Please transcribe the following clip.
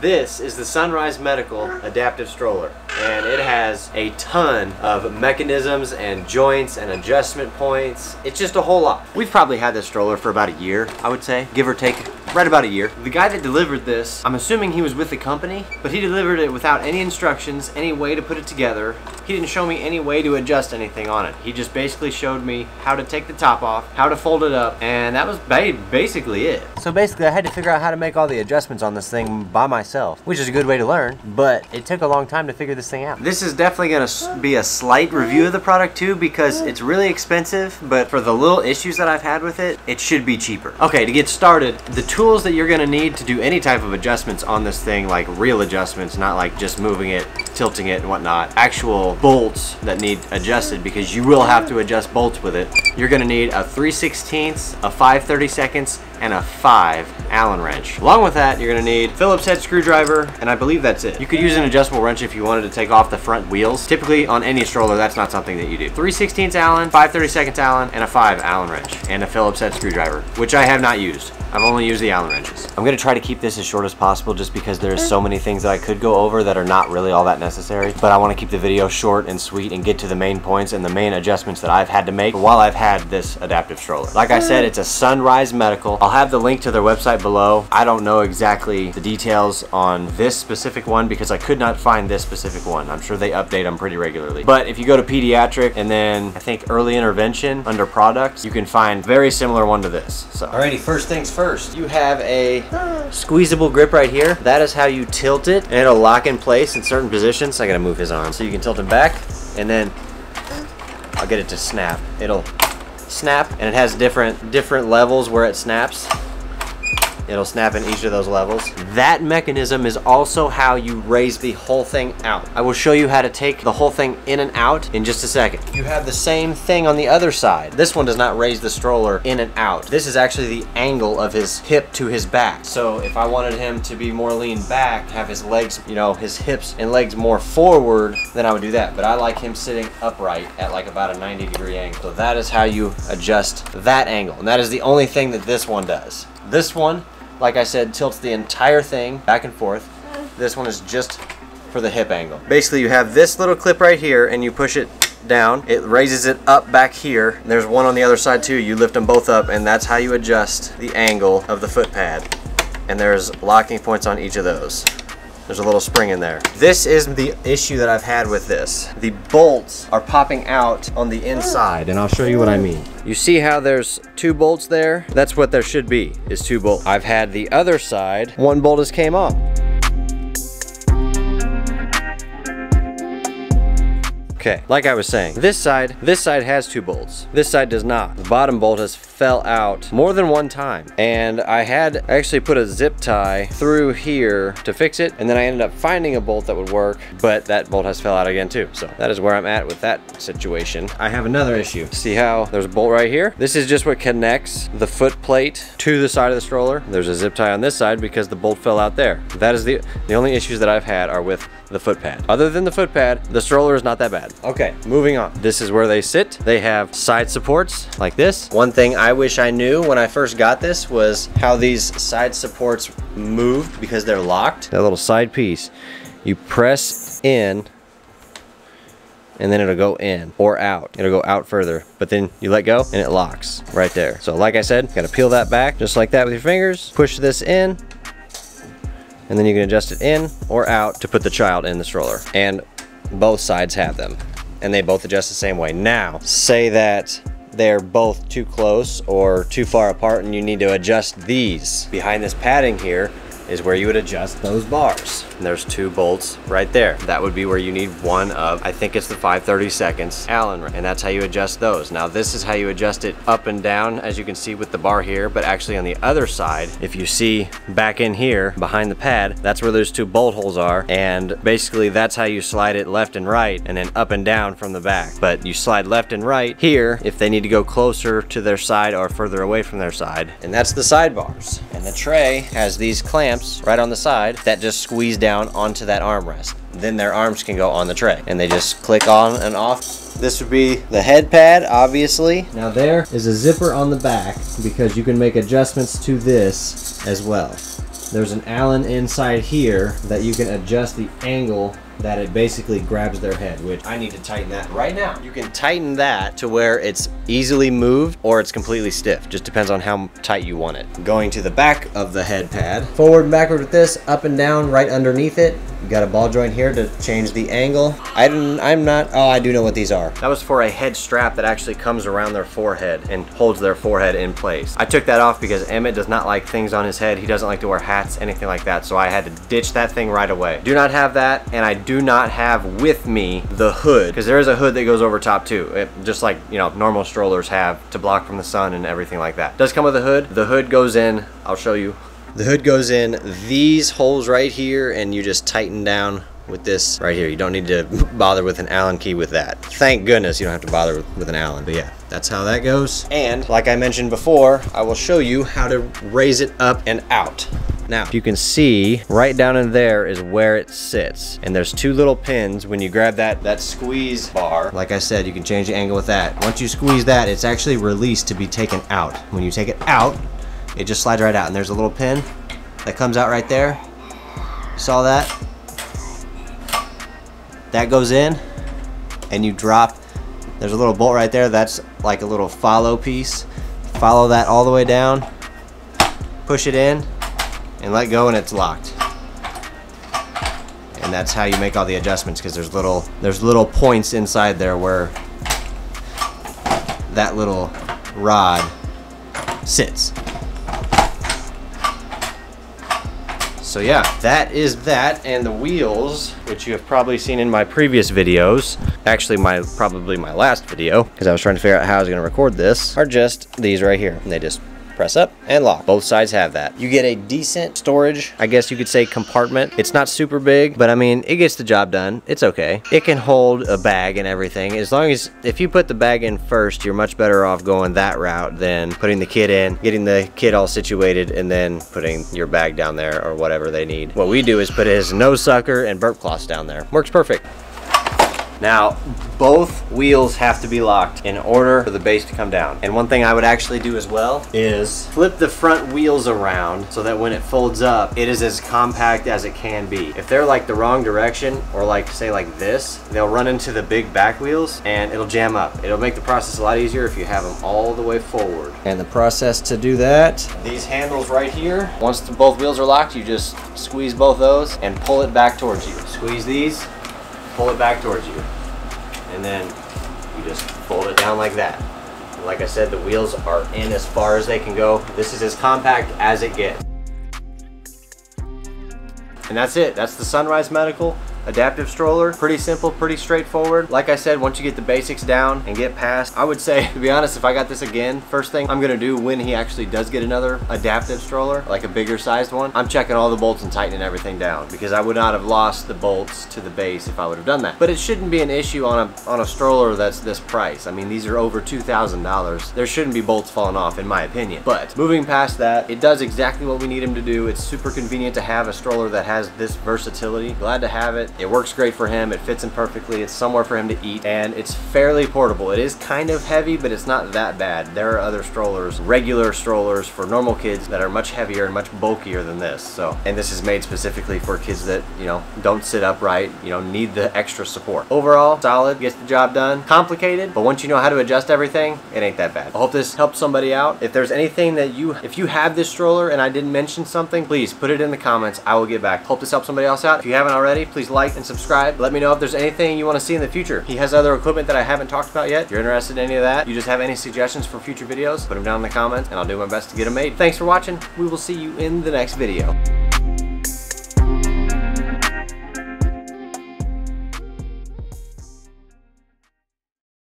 This is the Sunrise Medical Adaptive Stroller, and it has a ton of mechanisms and joints and adjustment points. It's just a whole lot. We've probably had this stroller for about a year, I would say, give or take right about a year. The guy that delivered this, I'm assuming he was with the company, but he delivered it without any instructions, any way to put it together. He didn't show me any way to adjust anything on it. He just basically showed me how to take the top off, how to fold it up, and that was basically it. So basically I had to figure out how to make all the adjustments on this thing by myself, which is a good way to learn, but it took a long time to figure this thing out. This is definitely gonna be a slight review of the product too because it's really expensive, but for the little issues that I've had with it, it should be cheaper. Okay, to get started, the tools that you're gonna need to do any type of adjustments on this thing, like real adjustments, not like just moving it, tilting it and whatnot, actual bolts that need adjusted because you will have to adjust bolts with it. You're gonna need a 3 16ths, a 5 32nds, and a 5 Allen wrench. Along with that, you're gonna need Phillips head screwdriver, and I believe that's it. You could use an adjustable wrench if you wanted to take off the front wheels. Typically on any stroller, that's not something that you do. 3 16ths Allen, 5 32nds Allen, and a 5 Allen wrench, and a Phillips head screwdriver, which I have not used. I've only used the Allen wrenches. I'm gonna try to keep this as short as possible just because there's so many things that I could go over that are not really all that necessary. But I wanna keep the video short and sweet and get to the main points and the main adjustments that I've had to make while I've had this adaptive stroller. Like I said, it's a Sunrise Medical. I'll have the link to their website below. I don't know exactly the details on this specific one because I could not find this specific one. I'm sure they update them pretty regularly. But if you go to pediatric and then I think early intervention under products, you can find very similar one to this. So, alrighty, first things first, you have a squeezable grip right here. That is how you tilt it and it'll lock in place in certain positions. I gotta move his arm. So you can tilt him back and then I'll get it to snap. It'll snap and it has different different levels where it snaps. It'll snap in each of those levels. That mechanism is also how you raise the whole thing out. I will show you how to take the whole thing in and out in just a second. You have the same thing on the other side. This one does not raise the stroller in and out. This is actually the angle of his hip to his back. So if I wanted him to be more lean back, have his legs, you know, his hips and legs more forward, then I would do that. But I like him sitting upright at like about a 90 degree angle. So that is how you adjust that angle. And that is the only thing that this one does. This one like I said, tilts the entire thing back and forth. This one is just for the hip angle. Basically, you have this little clip right here and you push it down. It raises it up back here. There's one on the other side too. You lift them both up and that's how you adjust the angle of the foot pad. And there's locking points on each of those. There's a little spring in there. This is the issue that I've had with this. The bolts are popping out on the inside, and I'll show you what I mean. You see how there's two bolts there? That's what there should be, is two bolts. I've had the other side, one bolt has came off. Okay, like I was saying, this side, this side has two bolts. This side does not. The bottom bolt has fell out more than one time. And I had actually put a zip tie through here to fix it. And then I ended up finding a bolt that would work, but that bolt has fell out again too. So that is where I'm at with that situation. I have another issue. See how there's a bolt right here? This is just what connects the foot plate to the side of the stroller. There's a zip tie on this side because the bolt fell out there. That is the, the only issues that I've had are with the foot pad. Other than the foot pad, the stroller is not that bad. Okay, moving on. This is where they sit. They have side supports like this. One thing I wish I knew when I first got this was how these side supports moved because they're locked. That little side piece, you press in and then it'll go in or out. It'll go out further, but then you let go and it locks right there. So like I said, gotta peel that back just like that with your fingers, push this in, and then you can adjust it in or out to put the child in the stroller. And both sides have them and they both adjust the same way. Now, say that they're both too close or too far apart and you need to adjust these. Behind this padding here is where you would adjust those bars. And there's two bolts right there. That would be where you need one of, I think it's the 532nds Allen and that's how you adjust those. Now this is how you adjust it up and down, as you can see with the bar here, but actually on the other side, if you see back in here, behind the pad, that's where those two bolt holes are, and basically that's how you slide it left and right, and then up and down from the back. But you slide left and right here if they need to go closer to their side or further away from their side, and that's the sidebars. And the tray has these clamps right on the side that just squeeze down down onto that armrest. Then their arms can go on the tray and they just click on and off. This would be the head pad, obviously. Now there is a zipper on the back because you can make adjustments to this as well. There's an Allen inside here that you can adjust the angle that it basically grabs their head, which I need to tighten that right now. You can tighten that to where it's easily moved or it's completely stiff. Just depends on how tight you want it. Going to the back of the head pad. Forward and backward with this, up and down right underneath it. You got a ball joint here to change the angle. I didn't, I'm not, oh, I do know what these are. That was for a head strap that actually comes around their forehead and holds their forehead in place. I took that off because Emmett does not like things on his head. He doesn't like to wear hats, anything like that. So I had to ditch that thing right away. Do not have that, and I do not have with me the hood because there is a hood that goes over top too. It, just like, you know, normal strollers have to block from the sun and everything like that. Does come with a hood. The hood goes in, I'll show you. The hood goes in these holes right here and you just tighten down with this right here. You don't need to bother with an Allen key with that. Thank goodness you don't have to bother with, an Allen. But yeah, that's how that goes. And like I mentioned before, I will show you how to raise it up and out. Now, if you can see right down in there is where it sits. And there's two little pins. When you grab that, that squeeze bar, like I said, you can change the angle with that. Once you squeeze that, it's actually released to be taken out. When you take it out, it just slides right out. And there's a little pin that comes out right there. You saw that? That goes in and you drop. There's a little bolt right there. That's like a little follow piece. Follow that all the way down. Push it in and let go and it's locked. And that's how you make all the adjustments because there's little there's little points inside there where that little rod sits. So yeah, that is that and the wheels, which you have probably seen in my previous videos, actually my probably my last video, because I was trying to figure out how I was going to record this, are just these right here. And they just press up and lock. Both sides have that. You get a decent storage, I guess you could say compartment. It's not super big, but I mean, it gets the job done. It's okay. It can hold a bag and everything. As long as, if you put the bag in first, you're much better off going that route than putting the kid in, getting the kid all situated, and then putting your bag down there or whatever they need. What we do is put his nose sucker and burp cloths down there. Works perfect. Now, both wheels have to be locked in order for the base to come down. And one thing I would actually do as well is flip the front wheels around so that when it folds up, it is as compact as it can be. If they're like the wrong direction or like say like this, they'll run into the big back wheels and it'll jam up. It'll make the process a lot easier if you have them all the way forward. And the process to do that, these handles right here, once the, both wheels are locked, you just squeeze both those and pull it back towards you. Squeeze these, pull it back towards you. And then you just fold it down like that. Like I said, the wheels are in as far as they can go. This is as compact as it gets. And that's it. That's the Sunrise Medical adaptive stroller. Pretty simple, pretty straightforward. Like I said, once you get the basics down and get past, I would say, to be honest, if I got this again, first thing I'm gonna do when he actually does get another adaptive stroller, like a bigger sized one, I'm checking all the bolts and tightening everything down because I would not have lost the bolts to the base if I would have done that. But it shouldn't be an issue on a, on a stroller that's this price. I mean, these are over $2,000. There shouldn't be bolts falling off in my opinion. But moving past that, it does exactly what we need him to do. It's super convenient to have a stroller that has this versatility. Glad to have it. It works great for him. It fits him perfectly. It's somewhere for him to eat and it's fairly portable. It is kind of heavy, but it's not that bad. There are other strollers, regular strollers for normal kids that are much heavier and much bulkier than this. So, and this is made specifically for kids that, you know, don't sit upright, you know, need the extra support. Overall, solid, gets the job done. Complicated, but once you know how to adjust everything, it ain't that bad. I hope this helps somebody out. If there's anything that you, if you have this stroller and I didn't mention something, please put it in the comments. I will get back. Hope this helps somebody else out. If you haven't already, please like and subscribe subscribe. Let me know if there's anything you want to see in the future. He has other equipment that I haven't talked about yet. If you're interested in any of that, you just have any suggestions for future videos, put them down in the comments and I'll do my best to get them made. Thanks for watching. We will see you in the next video.